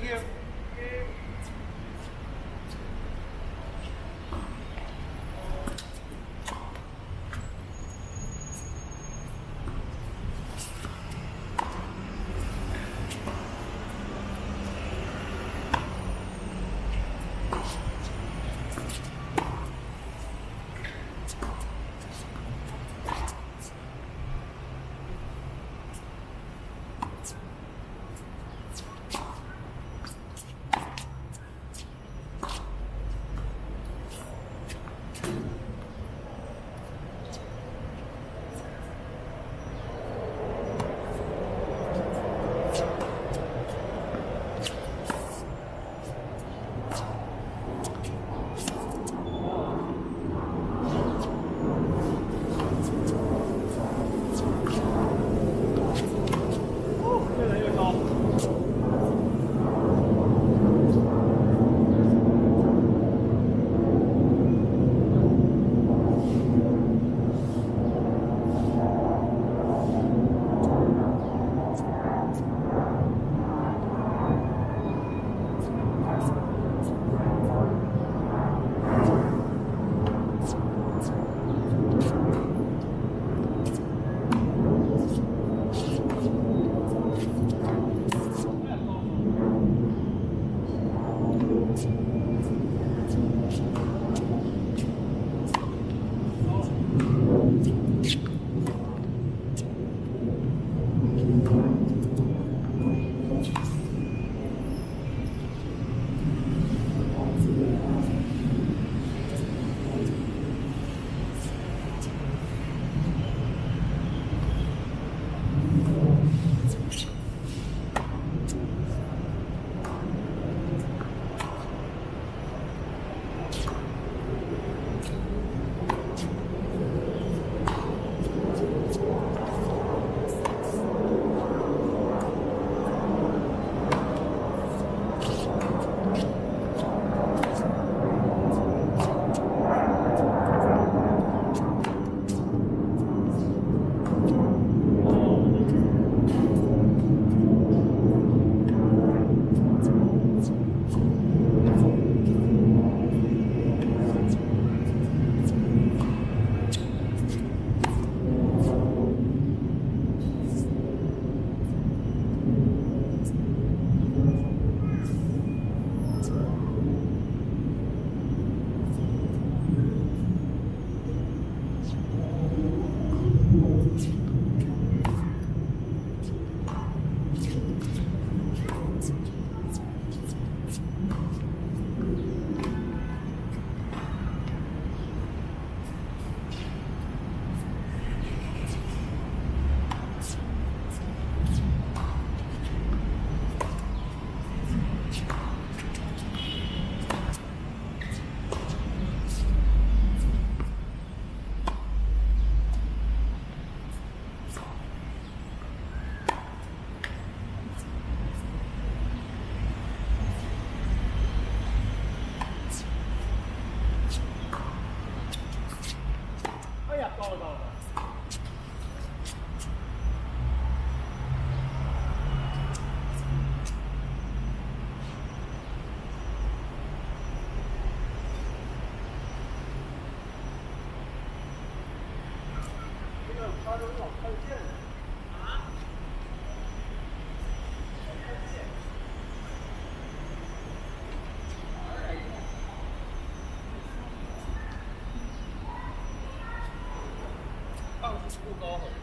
here. 不高很。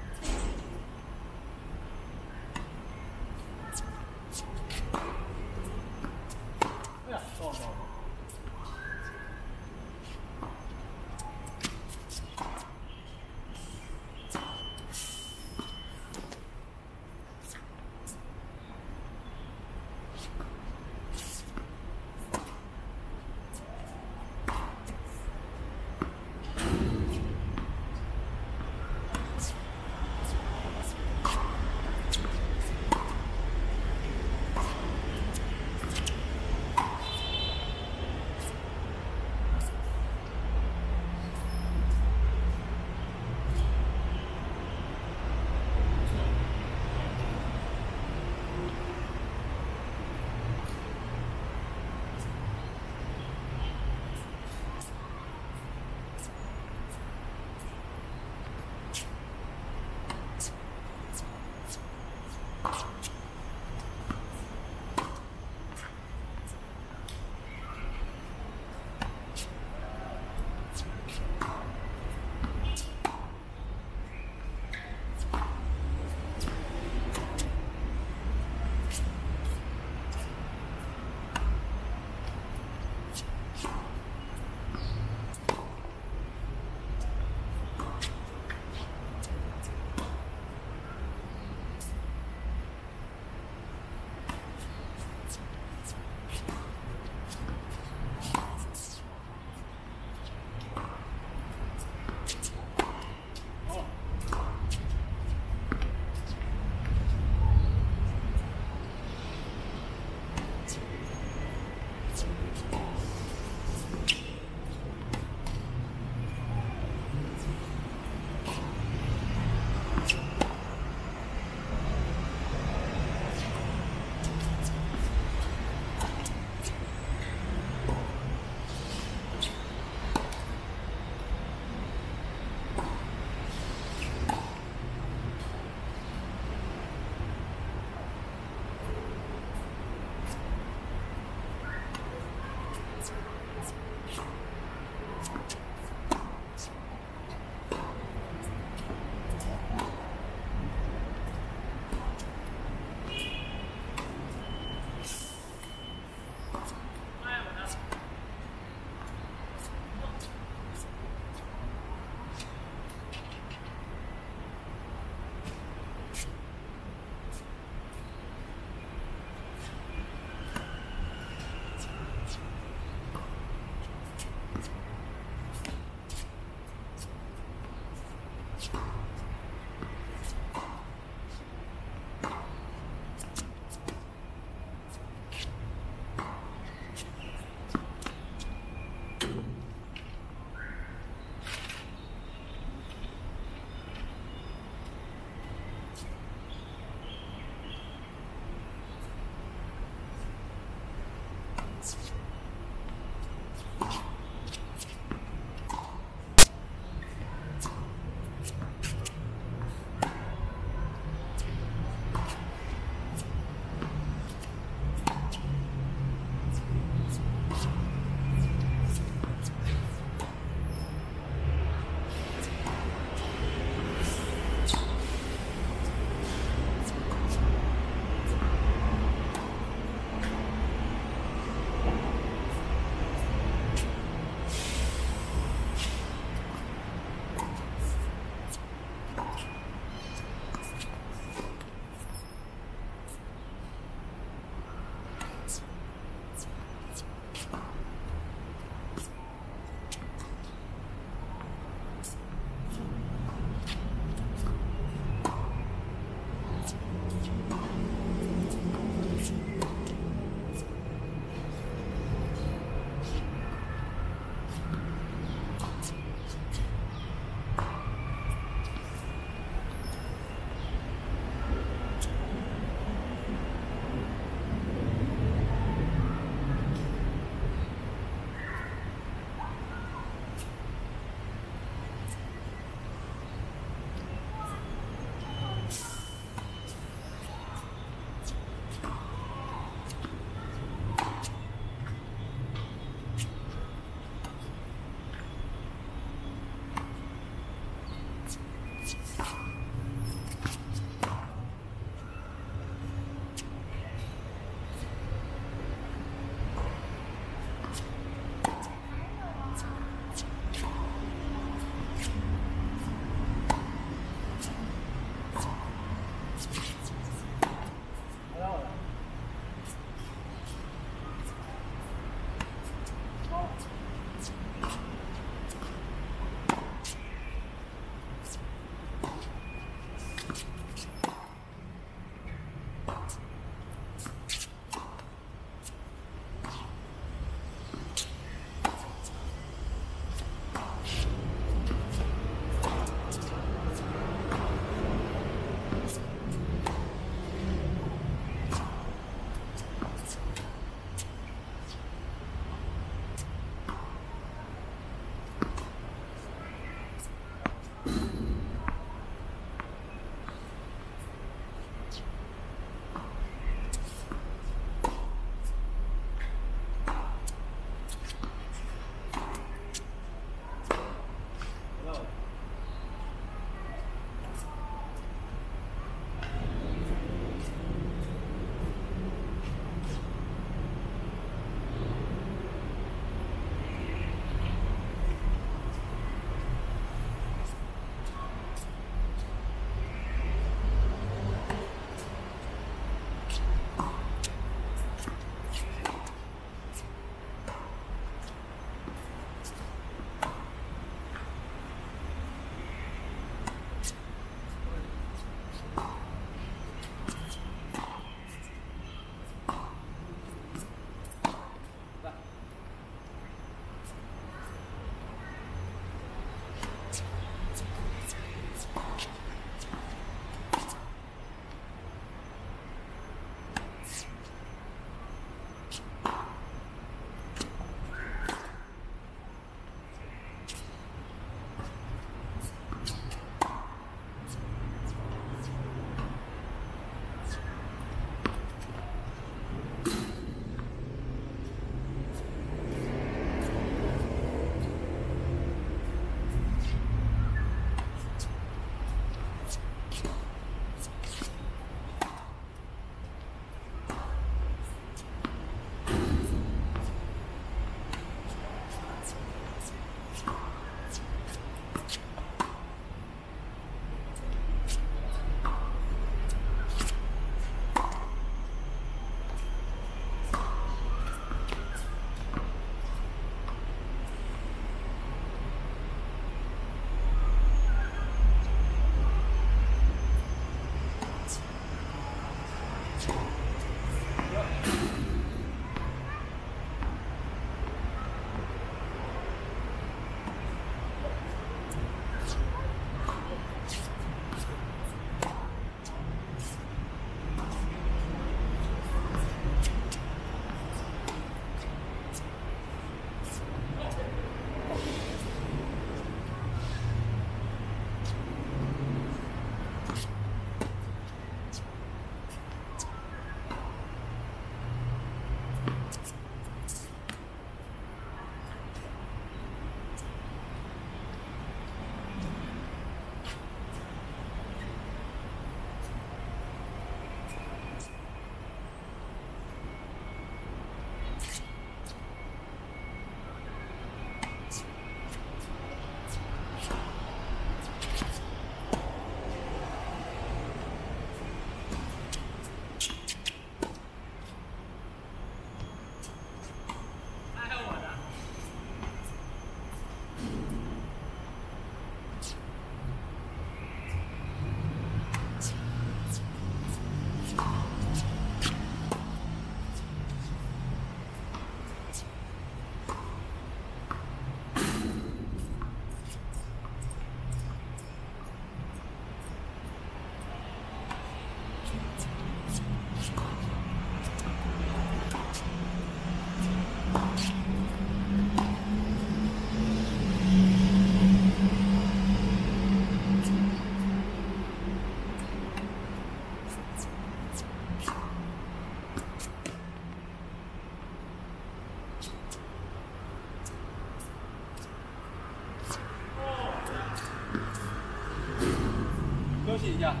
息一下。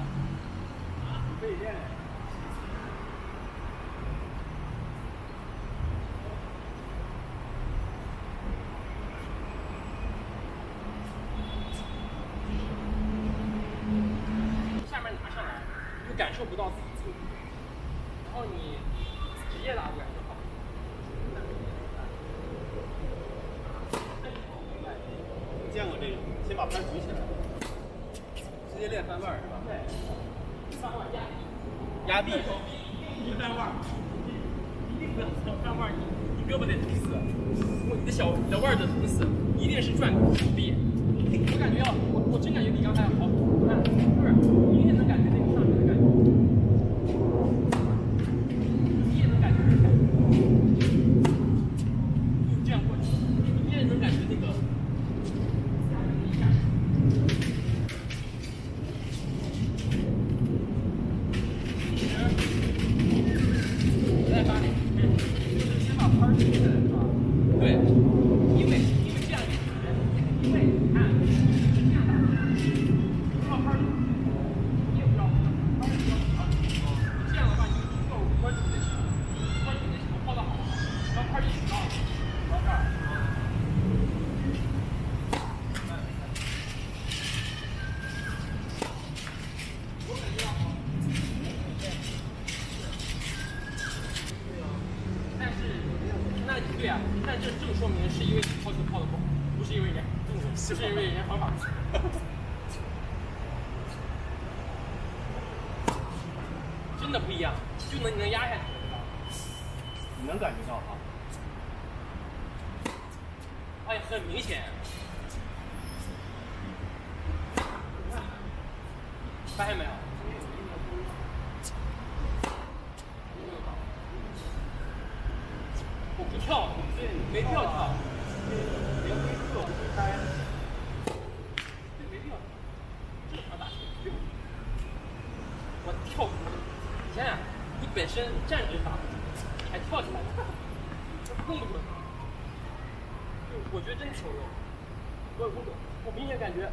我我我明显感觉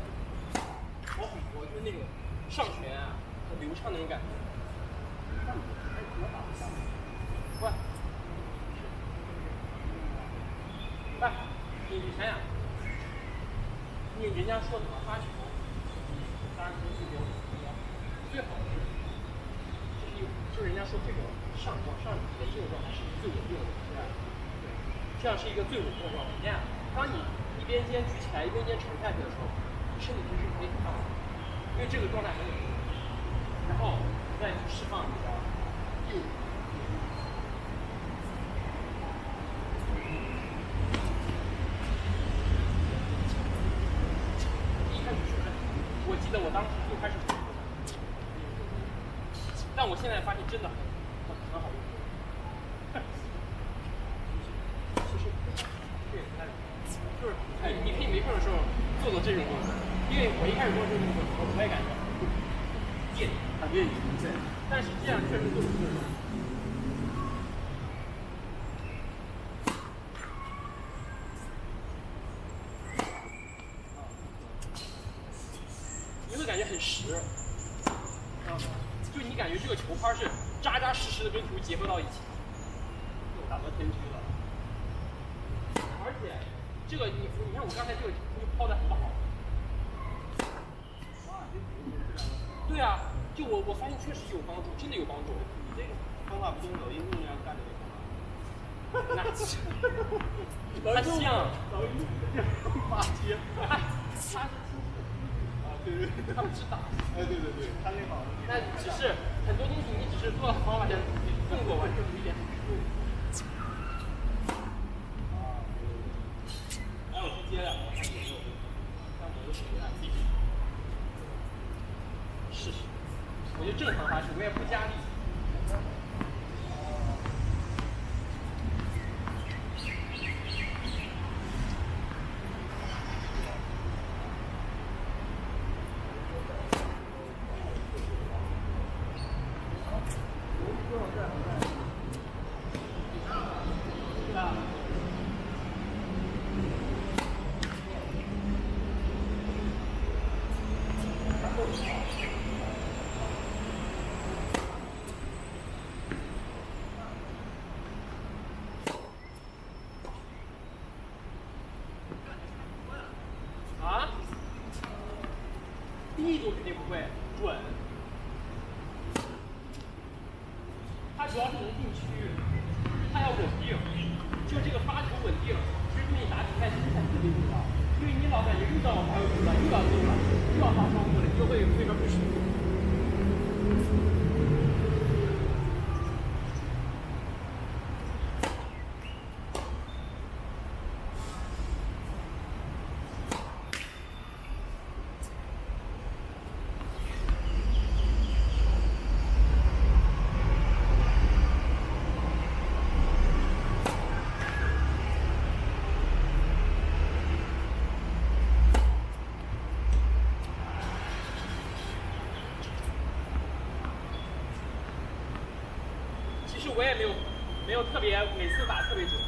好很多，就是那种上旋啊，很流畅那种感觉。喂，喂，你你想想，你人家说什么发球，当然是最标准，最好的是，就是有，就是人家说这个上往上举的这种状态是最稳定的，是吧？对，这样是一个最稳定的状态。当你一边肩举起来，一边肩沉下去的时候，你身体其实可以放的，因为这个状态很稳定。然后再去释放你的右。一开始是，我记得我当时最开始是，但我现在发现真的很很很好用。其实，对，就是哎，你可以没空的时候做做这种动作，因为我一开始做这种动作，我也感觉别扭，很别扭，对。但是这样确实做不对。你会感觉很实，啊，就你感觉这个球拍是扎扎实实的跟球结合到一起，打到天区了。而且这个你你看我刚才这个球就抛的很好，对啊，就我我发现确实有帮助，真的有帮助。你这个方法不跟老鹰那样干的那个吗？那他像，老鹰这样发接，他他们只打，哎对对对，他那好。那只是很多东西你只是做好方法动作完全不一样。我也没有没有特别每次打特别准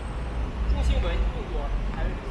新闻不多，还是。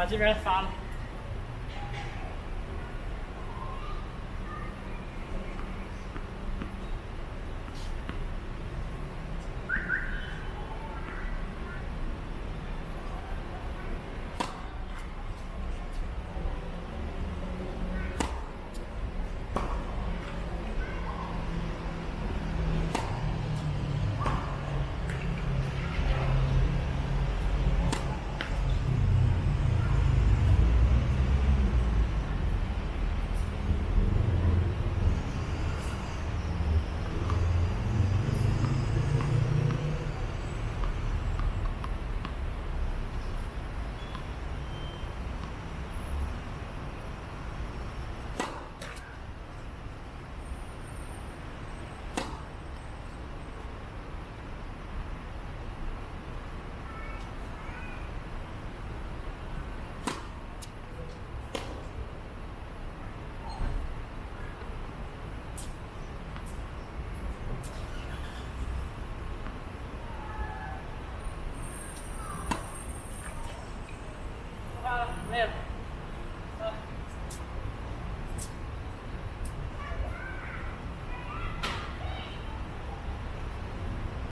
把这边发了。